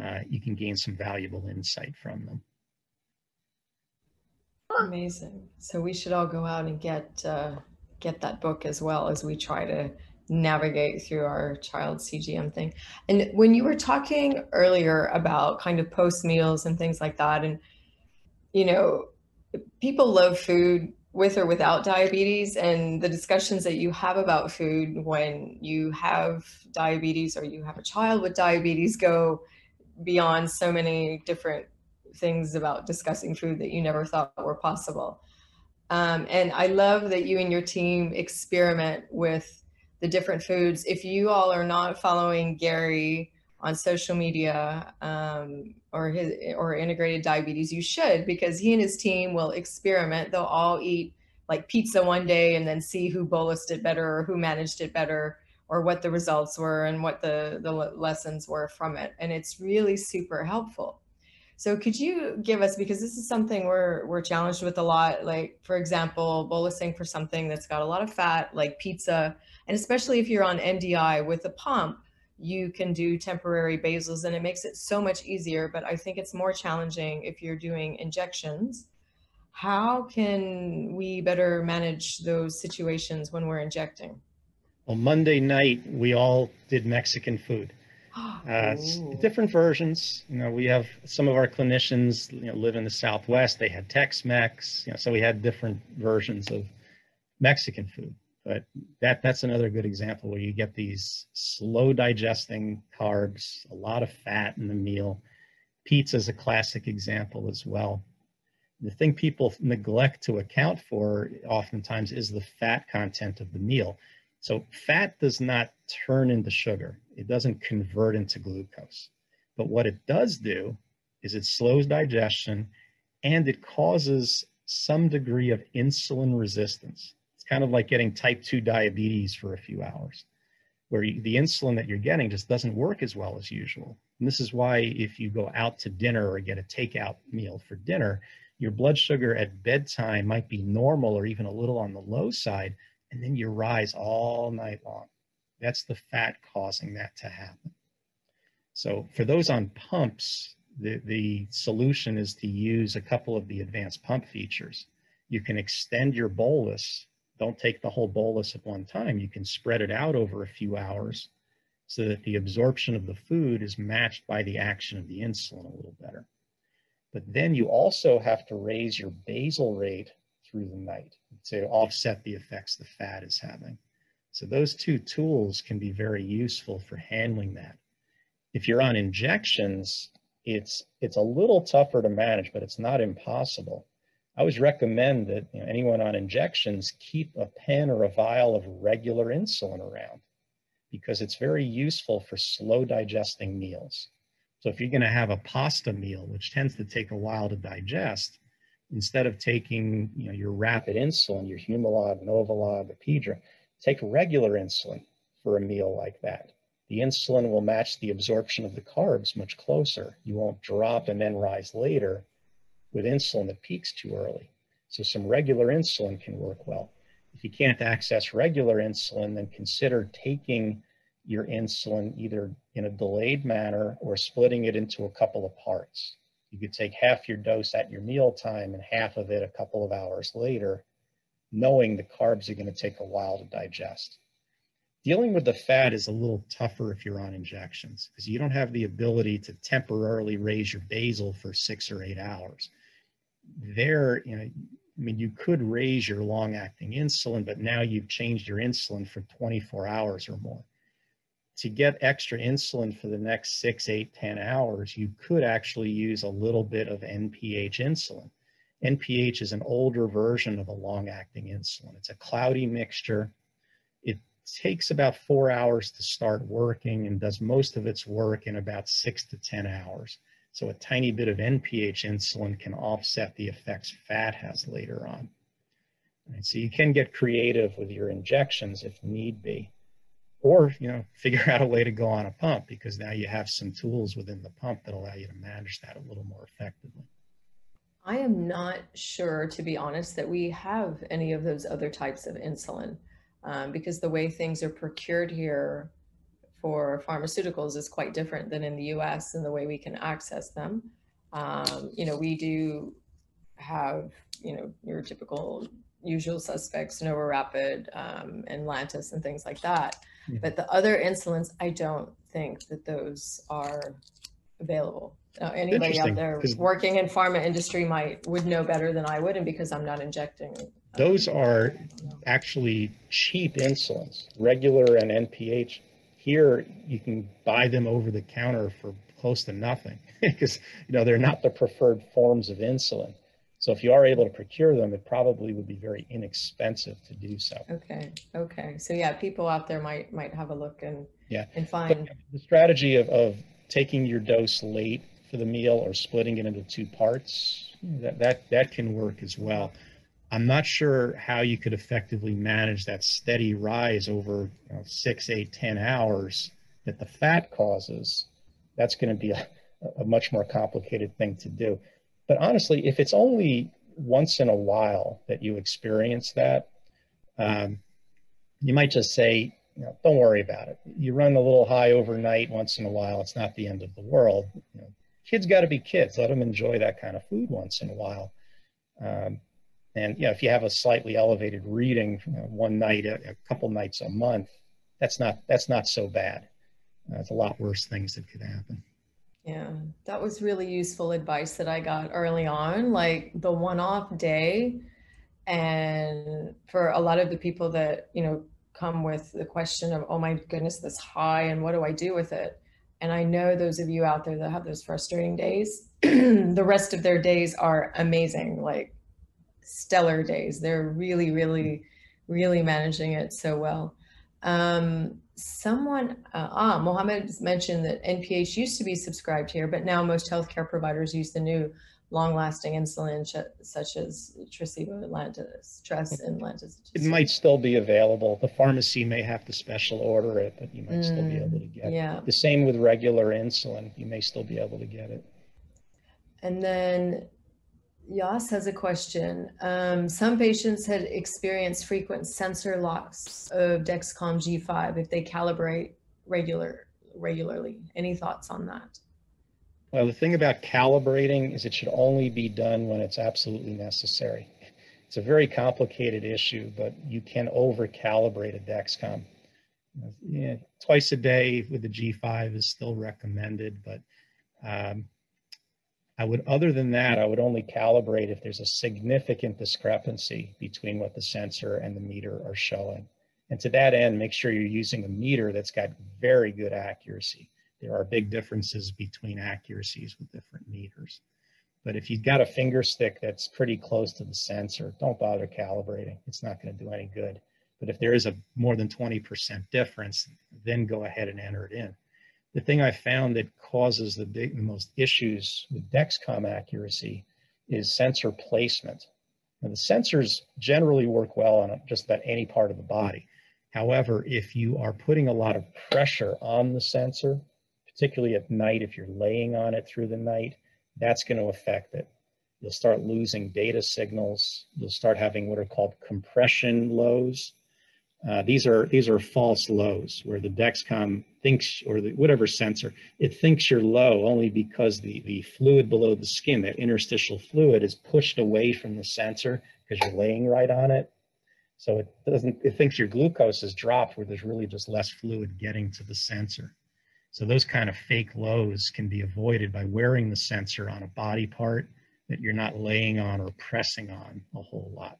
uh, you can gain some valuable insight from them. Amazing. So we should all go out and get uh, get that book as well as we try to navigate through our child CGM thing. And when you were talking earlier about kind of post meals and things like that, and you know, people love food with or without diabetes and the discussions that you have about food when you have diabetes or you have a child with diabetes go beyond so many different things about discussing food that you never thought were possible. Um, and I love that you and your team experiment with the different foods. If you all are not following Gary on social media um, or his or integrated diabetes, you should because he and his team will experiment. They'll all eat like pizza one day and then see who bolused it better or who managed it better or what the results were and what the the lessons were from it. And it's really super helpful. So could you give us because this is something we're we're challenged with a lot. Like for example, bolusing for something that's got a lot of fat, like pizza, and especially if you're on MDI with a pump you can do temporary basals and it makes it so much easier. But I think it's more challenging if you're doing injections. How can we better manage those situations when we're injecting? Well, Monday night, we all did Mexican food. *gasps* Uh, different versions. You know, we have some of our clinicians you know, live in the Southwest. They had Tex-Mex. You know, so we had different versions of Mexican food. But that that's another good example where you get these slow digesting carbs, a lot of fat in the meal. Pizza is a classic example as well. The thing people neglect to account for oftentimes is the fat content of the meal. So fat does not turn into sugar. It doesn't convert into glucose. But what it does do is it slows digestion and it causes some degree of insulin resistance It's kind of like getting type 2 diabetes for a few hours, where you, the insulin that you're getting just doesn't work as well as usual. And this is why if you go out to dinner or get a takeout meal for dinner, your blood sugar at bedtime might be normal or even a little on the low side, and then you rise all night long. That's the fat causing that to happen. So for those on pumps, the, the solution is to use a couple of the advanced pump features. You can extend your bolus don't take the whole bolus at one time. You can spread it out over a few hours so that the absorption of the food is matched by the action of the insulin a little better. But then you also have to raise your basal rate through the night to offset the effects the fat is having. So those two tools can be very useful for handling that. If you're on injections, it's it's a little tougher to manage, but it's not impossible. I always recommend that you know, anyone on injections keep a pen or a vial of regular insulin around because it's very useful for slow digesting meals. So if you're going to have a pasta meal, which tends to take a while to digest, instead of taking you know, your rapid insulin, your Humalog, Novolog, Apidra, take regular insulin for a meal like that. The insulin will match the absorption of the carbs much closer. You won't drop and then rise later with insulin that peaks too early. So some regular insulin can work well. If you can't access regular insulin, then consider taking your insulin either in a delayed manner or splitting it into a couple of parts. You could take half your dose at your meal time and half of it a couple of hours later, knowing the carbs are going to take a while to digest. Dealing with the fat is a little tougher if you're on injections because you don't have the ability to temporarily raise your basal for six or eight hours there, you know, I mean, you could raise your long acting insulin, but now you've changed your insulin for 24 hours or more. To get extra insulin for the next six, eight, 10 hours, you could actually use a little bit of NPH insulin. NPH is an older version of a long acting insulin. It's a cloudy mixture. It takes about four hours to start working and does most of its work in about six to 10 hours. So a tiny bit of NPH insulin can offset the effects fat has later on. Right, so you can get creative with your injections if need be, or you know *laughs* figure out a way to go on a pump because now you have some tools within the pump that allow you to manage that a little more effectively. I am not sure, to be honest, that we have any of those other types of insulin um, because the way things are procured here for pharmaceuticals is quite different than in the US and the way we can access them. Um, you know, we do have, you know, your typical usual suspects, NovoRapid um, and Lantus and things like that. Yeah. But the other insulins, I don't think that those are available. Uh, anybody out there working in pharma industry might would know better than I would, and because I'm not injecting. Um, those are actually cheap insulins, regular and NPH here you can buy them over the counter for close to nothing *laughs* because you know they're not the preferred forms of insulin. So if you are able to procure them, it probably would be very inexpensive to do so. Okay. Okay. So yeah, people out there might might have a look and Yeah. and But find. the strategy of, of taking your dose late for the meal or splitting it into two parts, that, that, that can work as well. I'm not sure how you could effectively manage that steady rise over you know, six, eight, ten hours that the fat causes. That's going to be a, a much more complicated thing to do. But honestly, if it's only once in a while that you experience that, um, you might just say, you know, don't worry about it. You run a little high overnight once in a while. It's not the end of the world. You know, kids got to be kids. Let them enjoy that kind of food once in a while. Um, and yeah, if you have a slightly elevated reading you know, one night, a, a, couple nights a month, that's not that's not so bad. Uh, it's a lot worse things that could happen. Yeah, that was really useful advice that I got early on, like the one-off day. And for a lot of the people that, you know, come with the question of, oh my goodness, this high, and what do I do with it? And I know those of you out there that have those frustrating days, *clears throat* the rest of their days are amazing, like stellar days. They're really, really, really managing it so well. Um, someone, uh, ah, Mohammed mentioned that NPH used to be subscribed here, but now most healthcare providers use the new long-lasting insulin such as Lantus, Tress and Lantus. It might still be available. The pharmacy may have to special order it, but you might mm, still be able to get yeah. it. The same with regular insulin. You may still be able to get it. And then Yas has a question. Um, some patients had experienced frequent sensor loss of Dexcom G5 if they calibrate regular regularly. Any thoughts on that? Well, the thing about calibrating is it should only be done when it's absolutely necessary. It's a very complicated issue, but you can over calibrate a Dexcom. Yeah, twice a day with the G5 is still recommended, but um, I would, other than that, I would only calibrate if there's a significant discrepancy between what the sensor and the meter are showing. And to that end, make sure you're using a meter that's got very good accuracy. There are big differences between accuracies with different meters. But if you've got a finger stick that's pretty close to the sensor, don't bother calibrating. It's not going to do any good. But if there is a more than 20% difference, then go ahead and enter it in the thing I found that causes the, big, most issues with Dexcom accuracy is sensor placement. Now, the sensors generally work well on just about any part of the body. However, if you are putting a lot of pressure on the sensor, particularly at night, if you're laying on it through the night, that's going to affect it. You'll start losing data signals. You'll start having what are called compression lows. Uh, these are these are false lows where the Dexcom thinks, or the, whatever sensor, it thinks you're low only because the, the fluid below the skin, that interstitial fluid, is pushed away from the sensor because you're laying right on it. So it doesn't, it thinks your glucose has dropped where there's really just less fluid getting to the sensor. So those kind of fake lows can be avoided by wearing the sensor on a body part that you're not laying on or pressing on a whole lot.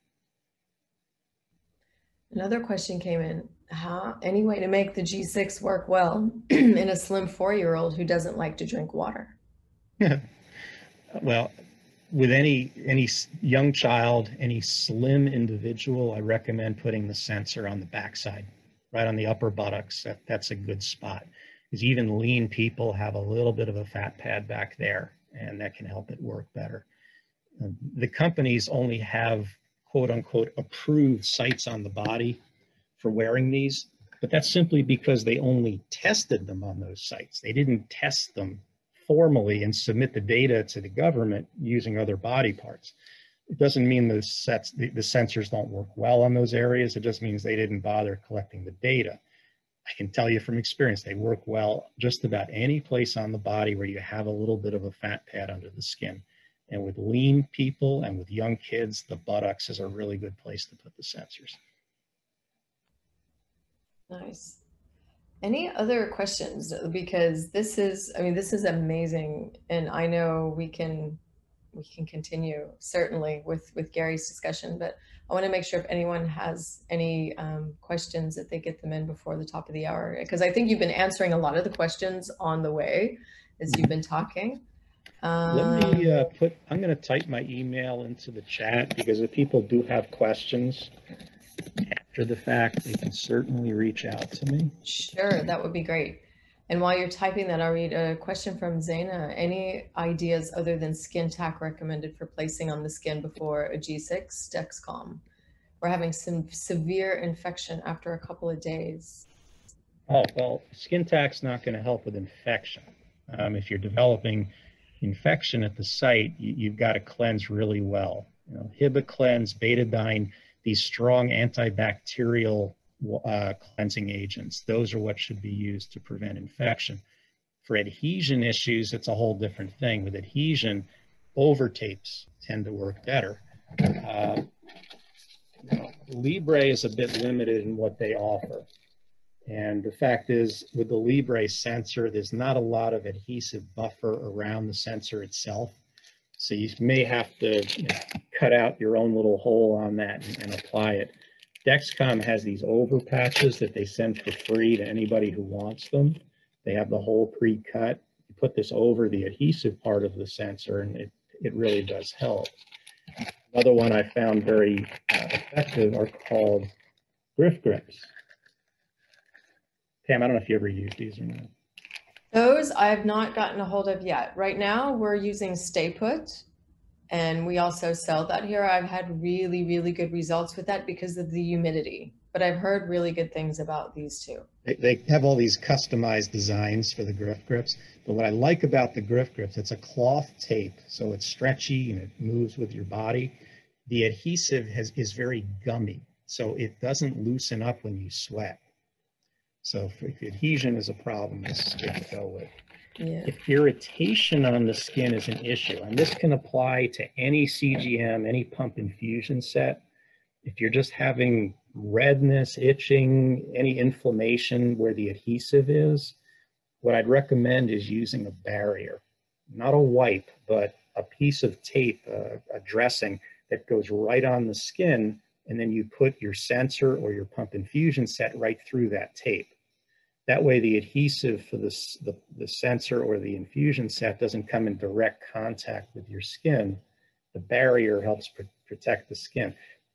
Another question came in. How any way to make the G6 work well *clears throat* in a slim four-year-old who doesn't like to drink water? Yeah. Well, with any any young child, any slim individual, I recommend putting the sensor on the backside, right on the upper buttocks. That, that's a good spot. Because even lean people have a little bit of a fat pad back there, and that can help it work better. Um, the companies only have quote unquote approved sites on the body for wearing these, but that's simply because they only tested them on those sites. They didn't test them formally and submit the data to the government using other body parts. It doesn't mean the sets the, the sensors don't work well on those areas. It just means they didn't bother collecting the data. I can tell you from experience, they work well just about any place on the body where you have a little bit of a fat pad under the skin. And with lean people and with young kids, the buttocks is a really good place to put the sensors. Nice. Any other questions? Because this is, I mean, this is amazing. And I know we can, we can continue certainly with, with Gary's discussion, but I want to make sure if anyone has any um, questions that they get them in before the top of the hour. Because I think you've been answering a lot of the questions on the way as you've been talking. Let me Um, uh, put, I'm going to type my email into the chat because if people do have questions after the fact, they can certainly reach out to me. Sure, that would be great. And while you're typing that, I'll read a question from Zaina. Any ideas other than Skin Tac recommended for placing on the skin before a G6 Dexcom? We're having some severe infection after a couple of days. Oh, well, Skin Tac's not going to help with infection. Um, if you're developing infection at the site, you, you've got to cleanse really well. You know, Hibiclens, betadine, these strong antibacterial uh, cleansing agents, those are what should be used to prevent infection. For adhesion issues, it's a whole different thing. With adhesion, over tapes tend to work better. Uh, Libre is a bit limited in what they offer. And the fact is, with the Libre sensor, there's not a lot of adhesive buffer around the sensor itself. So you may have to you know, cut out your own little hole on that and, and apply it. Dexcom has these over patches that they send for free to anybody who wants them. They have the hole pre-cut. You put this over the adhesive part of the sensor and it, it really does help. Another one I found very uh, effective are called Grif Grips. Pam, I don't know if you ever used these or not. Those I have not gotten a hold of yet. Right now, we're using Stay Put, and we also sell that here. I've had really, really good results with that because of the humidity, but I've heard really good things about these two. They, they have all these customized designs for the Grif Grips. But what I like about the Grif Grips, it's a cloth tape, so it's stretchy and it moves with your body. The adhesive has, is very gummy, so it doesn't loosen up when you sweat. So if, adhesion is a problem, this is good to go with. Yeah. If irritation on the skin is an issue, and this can apply to any CGM, any pump infusion set, if you're just having redness, itching, any inflammation where the adhesive is, what I'd recommend is using a barrier, not a wipe, but a piece of tape, uh, a dressing that goes right on the skin, and then you put your sensor or your pump infusion set right through that tape. That way the adhesive for this, the, the sensor or the infusion set doesn't come in direct contact with your skin. The barrier helps pr protect the skin.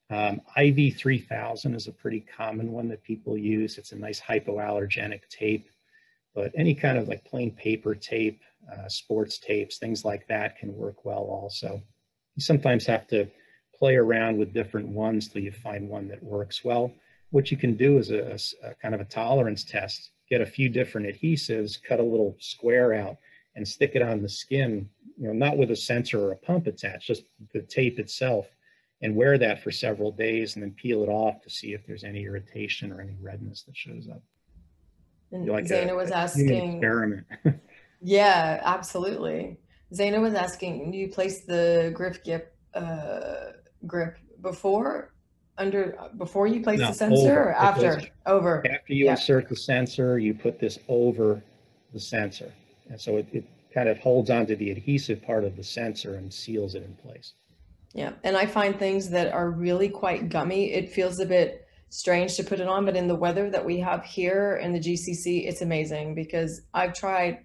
Um, IV 3000 is a pretty common one that people use. It's a nice hypoallergenic tape, but any kind of like plain paper tape, uh, sports tapes, things like that can work well also. You sometimes have to play around with different ones till you find one that works well. What you can do is a, a, a kind of a tolerance test get a few different adhesives, cut a little square out and stick it on the skin, you know, not with a sensor or a pump attached, just the tape itself and wear that for several days and then peel it off to see if there's any irritation or any redness that shows up. And Like Zaina a- was a asking, Experiment. *laughs* yeah, absolutely. Zaina was asking, do you place the grip grip uh, grip before under before you place No, the sensor over. or It after? goes- Over. After you Yeah. insert the sensor, you put this over the sensor. And so it, it kind of holds onto the adhesive part of the sensor and seals it in place. Yeah, and I find things that are really quite gummy. It feels a bit strange to put it on, but in the weather that we have here in the GCC, it's amazing because I've tried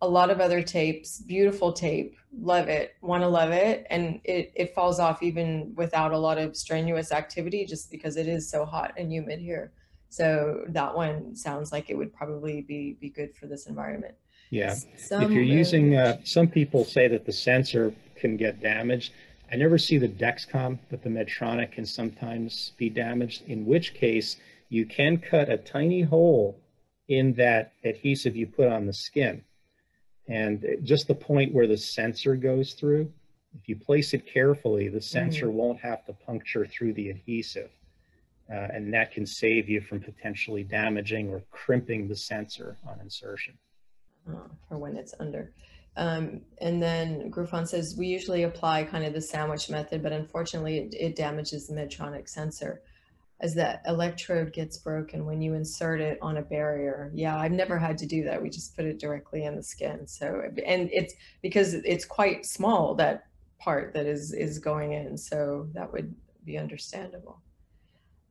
a lot of other tapes, beautiful tape, love it, want to love it, and it it falls off even without a lot of strenuous activity just because it is so hot and humid here. So that one sounds like it would probably be be good for this environment. Yeah. Some, If you're using, uh, some people say that the sensor can get damaged. I never see the Dexcom, but the Medtronic can sometimes be damaged, in which case you can cut a tiny hole in that adhesive you put on the skin. And just the point where the sensor goes through, if you place it carefully, the sensor won't have to puncture through the adhesive. Uh, and that can save you from potentially damaging or crimping the sensor on insertion. uh, for when it's under. Um, and then Groufon says, we usually apply kind of the sandwich method, but unfortunately it, it damages the Medtronic sensor as that electrode gets broken when you insert it on a barrier. Yeah, I've never had to do that. We just put it directly in the skin. So, and it's because it's quite small, that part that is, is going in. So that would be understandable.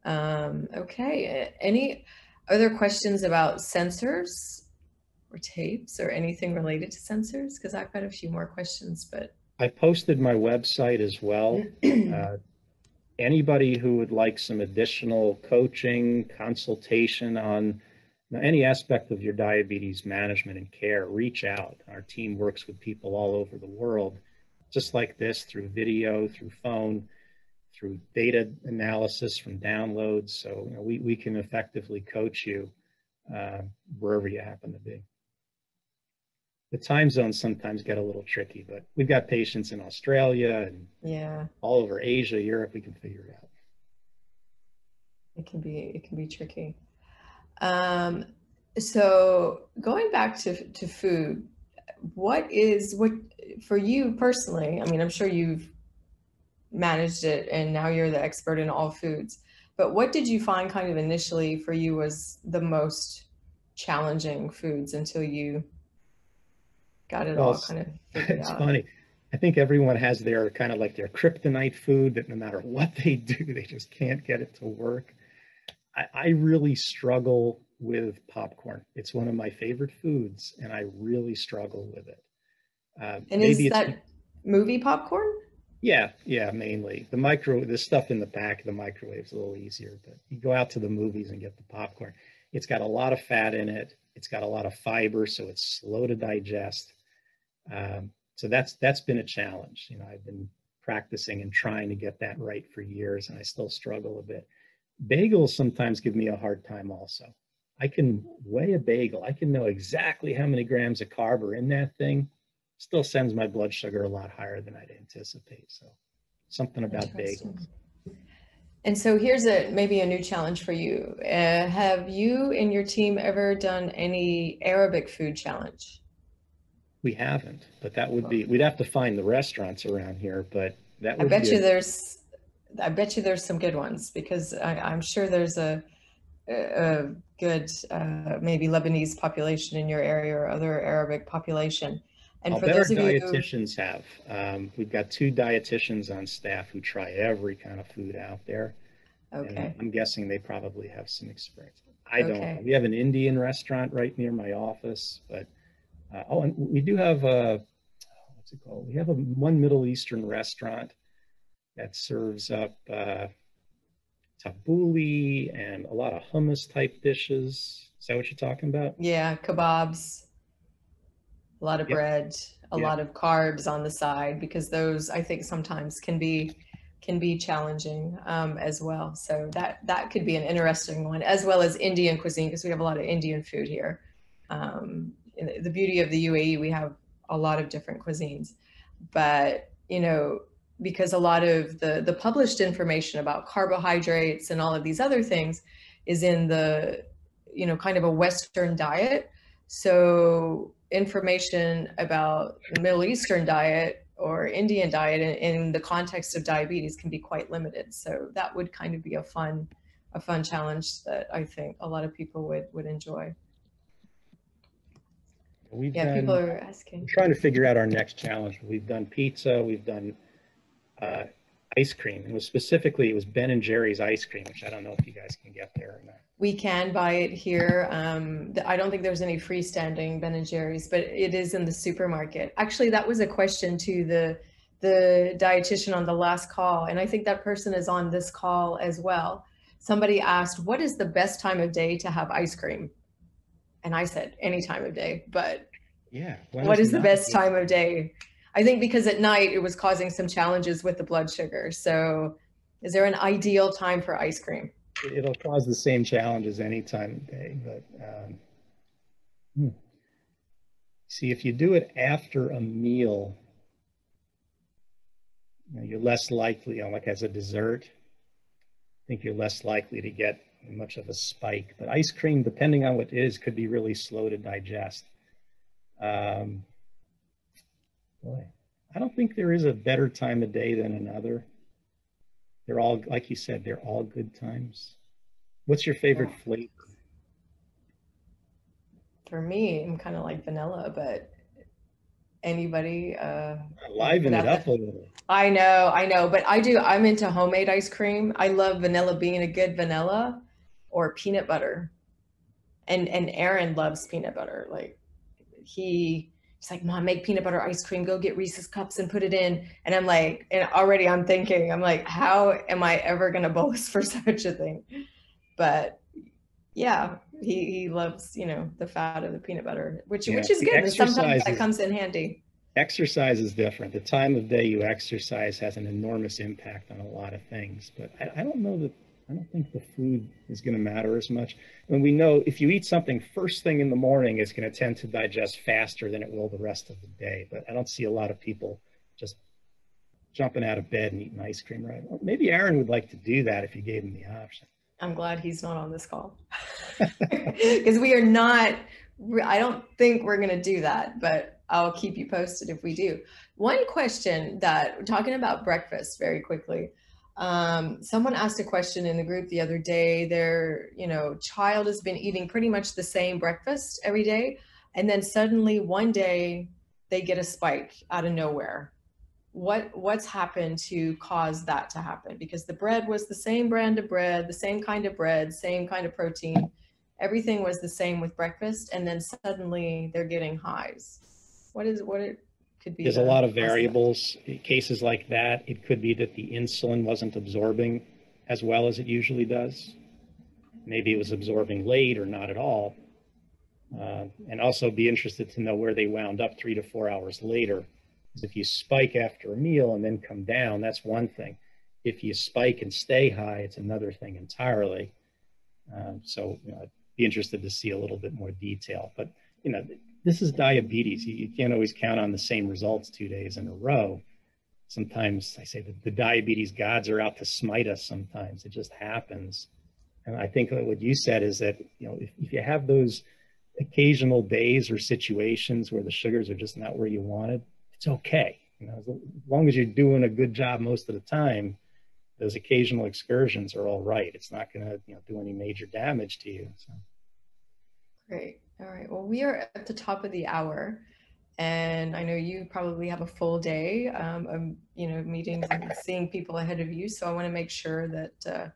Um, okay. Any other questions about sensors? or tapes or anything related to sensors? Because I've got a few more questions, but. I posted my website as well. *clears throat* Uh, anybody who would like some additional coaching, consultation on any aspect of your diabetes management and care, reach out. Our team works with people all over the world, just like this, through video, through phone, through data analysis from downloads. So you know, we, we can effectively coach you uh, wherever you happen to be. The time zones sometimes get a little tricky, but we've got patients in Australia and yeah, all over Asia, Europe. We can figure it out. It can be it can be tricky. Um, so going back to to food, what is what for you personally? I mean, I'm sure you've managed it and now you're the expert in all foods. But what did you find kind of initially for you was the most challenging foods until you got it well, all kind of *laughs* it's out? funny. I think everyone has their kind of like their kryptonite food that no matter what they do, *laughs* they just can't get it to work. I, I really struggle with popcorn. It's one of my favorite foods, and I really struggle with it. Uh, and is that movie popcorn? Yeah, yeah, mainly the micro, the stuff in the back of the microwave is a little easier. But you go out to the movies and get the popcorn. It's got a lot of fat in it. It's got a lot of fiber, so it's slow to digest. Um, so that's that's been a challenge. You know, I've been practicing and trying to get that right for years, and I still struggle a bit. Bagels sometimes give me a hard time also. I can weigh a bagel. I can know exactly how many grams of carb are in that thing still sends my blood sugar a lot higher than I'd anticipate. So something about bagels. And so here's a maybe a new challenge for you. Uh, have you and your team ever done any Arabic food challenge? We haven't, but that would be we'd have to find the restaurants around here. But that I bet you a, there's I bet you there's some good ones because I, am sure there's a a good uh, maybe Lebanese population in your area or other Arabic population and I'll for those of dietitians you... have. Um, we've got two dietitians on staff who try every kind of food out there. Okay. And I'm guessing they probably have some experience. I don't. Okay. We have an Indian restaurant right near my office, but uh, oh, and we do have a what's it called? We have a one Middle Eastern restaurant that serves up uh, tabbouleh and a lot of hummus type dishes. Is that what you're talking about? Yeah, kebabs a lot of yep. bread, a yep. lot of carbs on the side because those I think sometimes can be can be challenging um, as well. So that that could be an interesting one, as well as Indian cuisine because we have a lot of Indian food here. Um, the beauty of the UAE, we have a lot of different cuisines, but you know because a lot of the the published information about carbohydrates and all of these other things is in the you know kind of a Western diet. So information about the Middle Eastern diet or Indian diet in, in, the context of diabetes can be quite limited. So that would kind of be a fun, a fun challenge that I think a lot of people would would enjoy. We've yeah, done, people are asking. trying to figure out our next challenge. We've done pizza. We've done uh, ice cream. It was specifically it was Ben and Jerry's ice cream, which I don't know if you guys can get there or not. We can buy it here. Um, I don't think there's any freestanding Ben and Jerry's, but it is in the supermarket. Actually, that was a question to the the dietitian on the last call, and I think that person is on this call as well. Somebody asked, "What is the best time of day to have ice cream?" And I said, "Any time of day." But yeah, what is the best time of day? I think because at night it was causing some challenges with the blood sugar. So, is there an ideal time for ice cream? it'll cause the same challenges any time of day. But um, hmm. see, if you do it after a meal, you know, you're less likely, you know, like as a dessert, I think you're less likely to get much of a spike. But ice cream, depending on what it is, could be really slow to digest. Um, boy, I don't think there is a better time of day than another. They're all, like you said, they're all good times. What's your favorite yeah. flavor? For me, I'm kind of like vanilla, but anybody uh liven it up a little. I know, I know, but I do I'm into homemade ice cream. I love vanilla being a good vanilla or peanut butter. And and Aaron loves peanut butter. Like he he's like, Mom, make peanut butter ice cream. Go get Reese's cups and put it in. And I'm like, and already I'm thinking, I'm like, how am I ever gonna bolus *laughs* for such a thing? But yeah, he, he loves, you know, the fat of the peanut butter, which Yeah, which is good. Sometimes that comes in handy. Exercise is different. The time of day you exercise has an enormous impact on a lot of things. But I, I don't know that, I don't think the food is going to matter as much. And we know if you eat something first thing in the morning, it's going to tend to digest faster than it will the rest of the day. But I don't see a lot of people just jumping out of bed and eating ice cream right. Well, maybe Aaron would like to do that if you gave him the option. I'm glad he's not on this call *laughs* *laughs* because we are not. I don't think we're going to do that, but I'll keep you posted if we do. One question that talking about breakfast very quickly. Um, someone asked a question in the group the other day. Their, you know, child has been eating pretty much the same breakfast every day, and then suddenly one day they get a spike out of nowhere. What what's happened to cause that to happen? Because the bread was the same brand of bread, the same kind of bread, same kind of protein. Everything was the same with breakfast, and then suddenly they're getting highs. What is what it could be? There's a lot of variables. In cases like that, it could be that the insulin wasn't absorbing as well as it usually does. Maybe it was absorbing late or not at all. Uh, and also be interested to know where they wound up three to four hours later. 'Cause if you spike after a meal and then come down, that's one thing. If you spike and stay high, it's another thing entirely. Um, so you know, I'd be interested to see a little bit more detail. But you know, this is diabetes. You, you can't always count on the same results two days in a row. Sometimes I say that the diabetes gods are out to smite us. Sometimes it just happens. And I think what you said is that you know if, if you have those occasional days or situations where the sugars are just not where you wanted, it's okay. You know, as long as you're doing a good job most of the time, those occasional excursions are all right. It's not going to you know do any major damage to you. So. Great. All right. Well, we are at the top of the hour, and I know you probably have a full day um, of you know meetings and seeing people ahead of you. So I want to make sure that uh,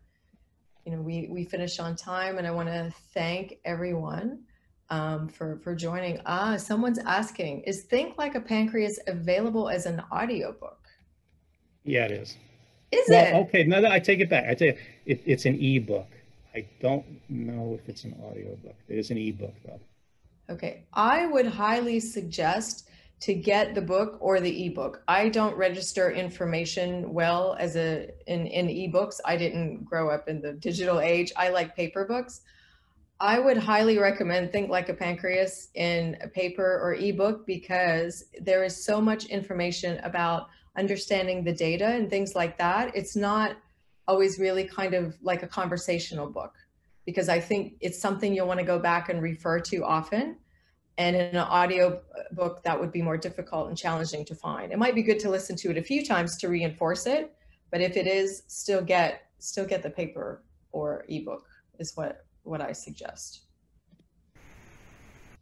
you know we we finish on time, and I want to thank everyone um, for for joining. Ah, someone's asking: Is Think Like a Pancreas available as an audiobook? Yeah, it is. Is Well, it? okay, no, no, I take it back. I tell you, it, it's an ebook. I don't know if it's an audiobook. It is an ebook, though. Okay, I would highly suggest to get the book or the ebook. I don't register information well as a in in ebooks. I didn't grow up in the digital age. I like paper books. I would highly recommend Think Like a Pancreas in a paper or ebook because there is so much information about understanding the data and things like that. It's not always really kind of like a conversational book because I think it's something you'll want to go back and refer to often. And in an audio book, that would be more difficult and challenging to find. It might be good to listen to it a few times to reinforce it, but if it is, still get still get the paper or ebook is what what I suggest.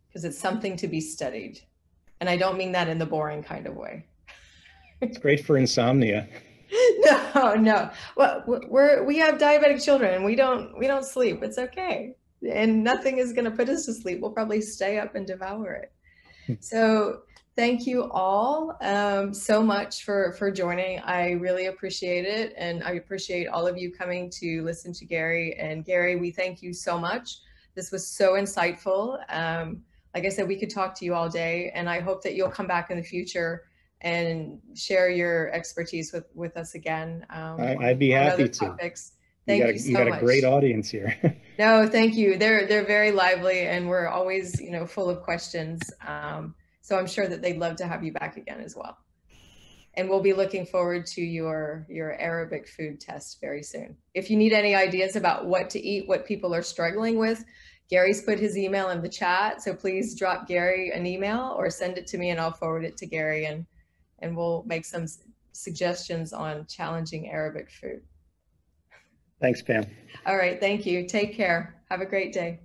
Because it's something to be studied. And I don't mean that in the boring kind of way. It's great for insomnia. *laughs* no, no. Well, we're we have diabetic children we don't we don't sleep. It's okay. And nothing is going to put us to sleep. We'll probably stay up and devour it. So, thank you all um, so much for for joining. I really appreciate it and I appreciate all of you coming to listen to Gary and Gary, we thank you so much. This was so insightful. Um, like I said, we could talk to you all day and I hope that you'll come back in the future and share your expertise with with us again. Um, I, I'd be happy to. topics. You Thank got, you, a, so you got much. a great audience here. *laughs* No, thank you. They're they're very lively and we're always you know full of questions. Um, so I'm sure that they'd love to have you back again as well. And we'll be looking forward to your your Arabic food test very soon. If you need any ideas about what to eat, what people are struggling with, Gary's put his email in the chat. So please drop Gary an email or send it to me and I'll forward it to Gary and and we'll make some suggestions on challenging Arabic food. Thanks, Pam. All right, thank you. Take care. Have a great day.